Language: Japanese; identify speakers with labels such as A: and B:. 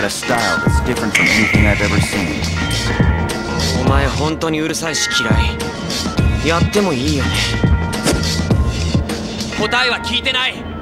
A: got a style that's different from anything I've ever seen.
B: お前本当にうるさいし嫌いやってもいいよね答えは聞いてない